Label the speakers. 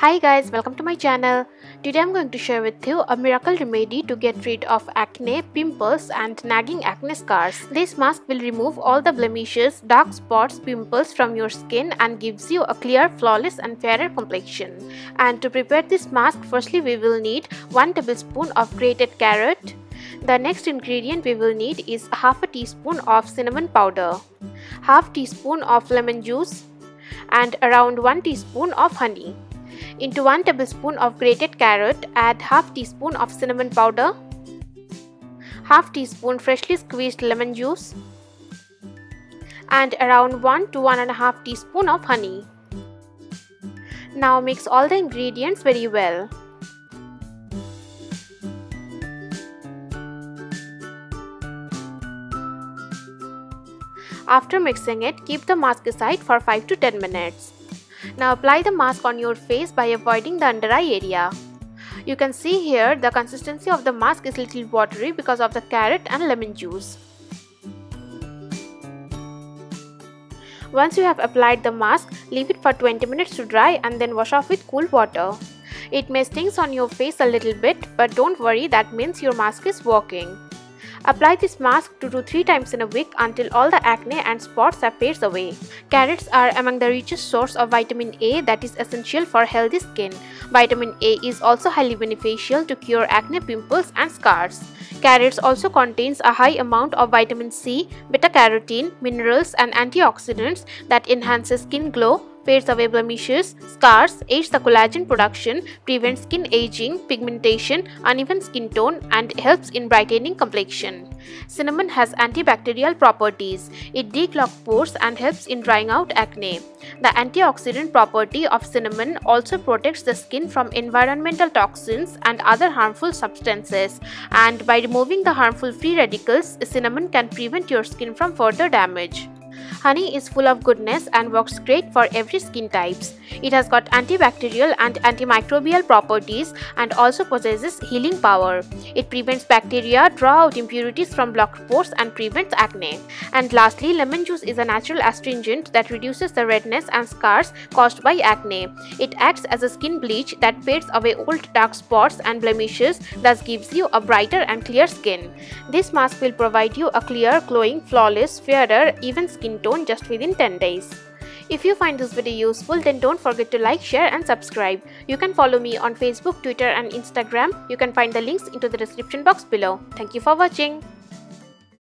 Speaker 1: Hi guys, welcome to my channel. Today I'm going to share with you a miracle remedy to get rid of acne, pimples and nagging acne scars. This mask will remove all the blemishes, dark spots, pimples from your skin and gives you a clear, flawless and fairer complexion. And to prepare this mask, firstly we will need 1 tablespoon of grated carrot. The next ingredient we will need is half a teaspoon of cinnamon powder, half teaspoon of lemon juice and around 1 teaspoon of honey. Into 1 tablespoon of grated carrot, add half teaspoon of cinnamon powder, half teaspoon freshly squeezed lemon juice, and around 1 to 1.5 teaspoon of honey. Now mix all the ingredients very well. After mixing it, keep the mask aside for 5 to 10 minutes. Now apply the mask on your face by avoiding the under eye area. You can see here the consistency of the mask is little watery because of the carrot and lemon juice. Once you have applied the mask, leave it for 20 minutes to dry and then wash off with cool water. It may stings on your face a little bit but don't worry that means your mask is working. Apply this mask 2 to 3 times in a week until all the acne and spots have fades away. Carrots are among the richest source of vitamin A that is essential for healthy skin. Vitamin A is also highly beneficial to cure acne pimples and scars. Carrots also contains a high amount of vitamin C, beta-carotene, minerals and antioxidants that enhances skin glow, fades away blemishes, scars, aids the collagen production, prevents skin aging, pigmentation, uneven skin tone, and helps in brightening complexion. Cinnamon has antibacterial properties. It declogs pores and helps in drying out acne. The antioxidant property of cinnamon also protects the skin from environmental toxins and other harmful substances. And by removing the harmful free radicals, cinnamon can prevent your skin from further damage. Honey is full of goodness and works great for every skin types. It has got antibacterial and antimicrobial properties and also possesses healing power. It prevents bacteria, draw out impurities from blocked pores and prevents acne. And lastly, lemon juice is a natural astringent that reduces the redness and scars caused by acne. It acts as a skin bleach that fades away old dark spots and blemishes, thus gives you a brighter and clear skin. This mask will provide you a clear, glowing, flawless, fairer, even skin tone just within 10 days. If you find this video useful then don't forget to like, share and subscribe. You can follow me on Facebook, Twitter and Instagram. You can find the links into the description box below. Thank you for watching.